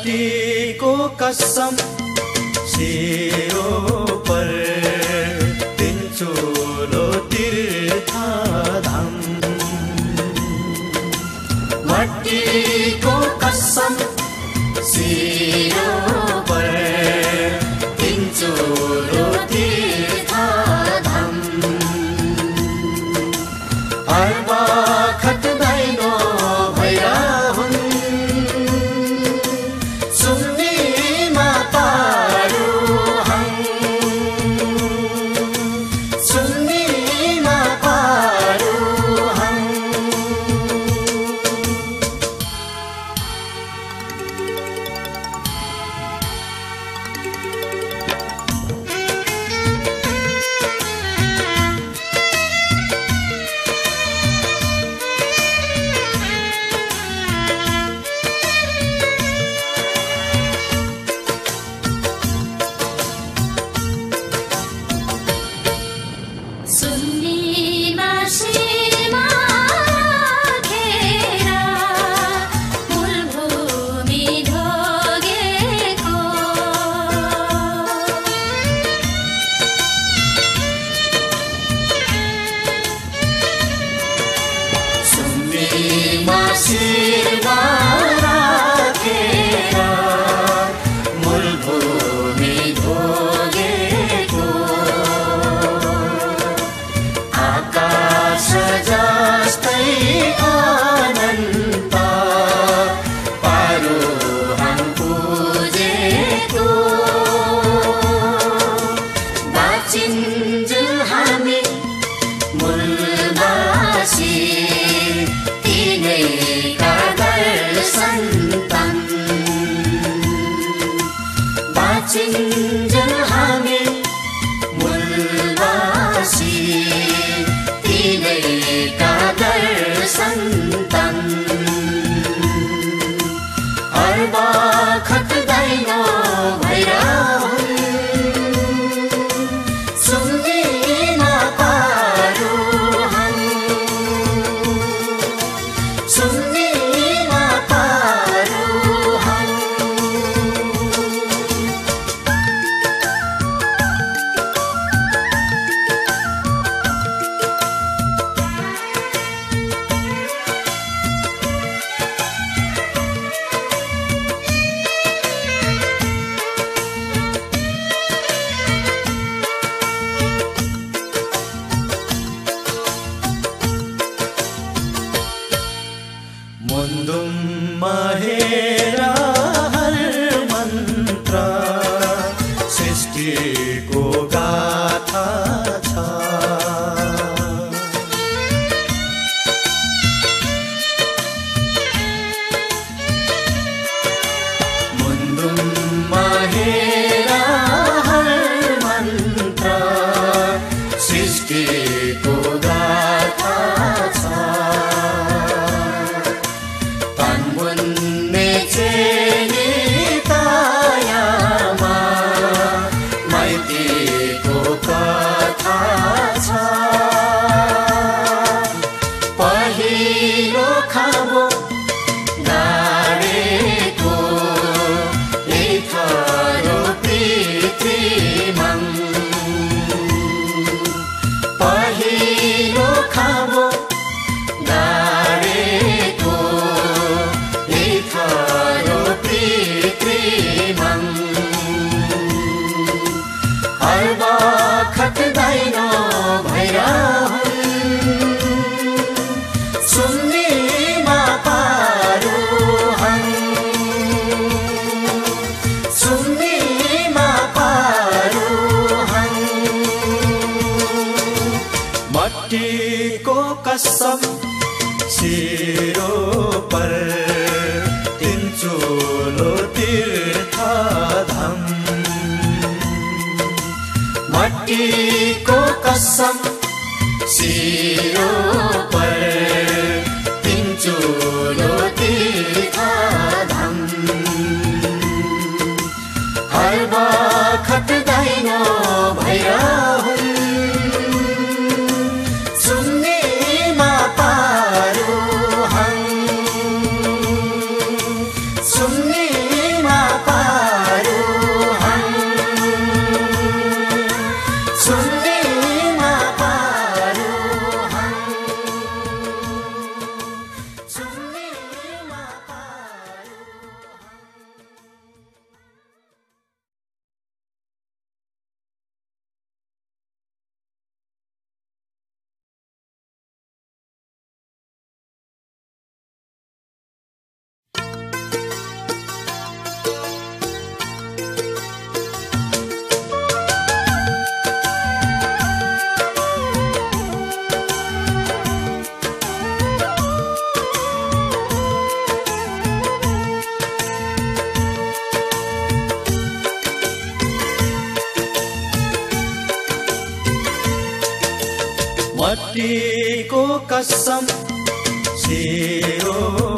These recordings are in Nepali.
माटी को कसम सिरों पर तिन चोलो तीर्था धाम माटी को कसम सिरों पर तिन चोलो तीर्था धाम अरबा मा mountain. जी को गाथा मट्टीको कसम सिरो पर तिन चोलो तीर्थ धम मट्टीको कसम सिरो मट्टीको कसम सिरो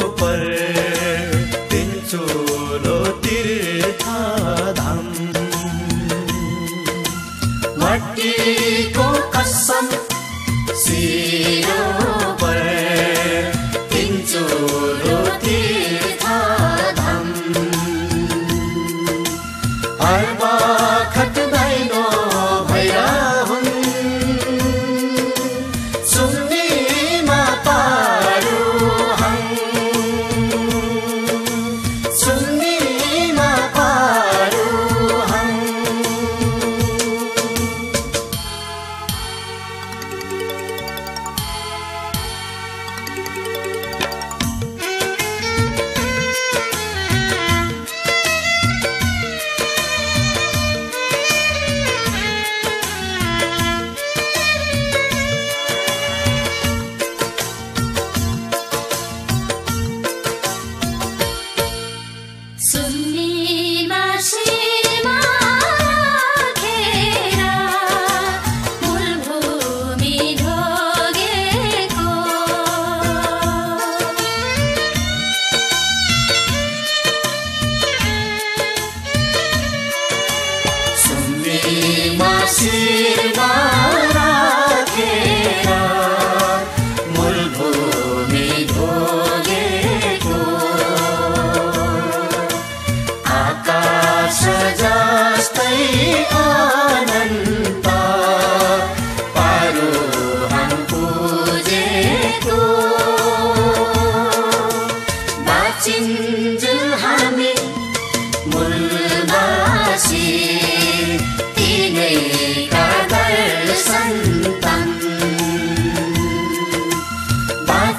सुन्नीमा शिरमा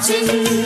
सन्ते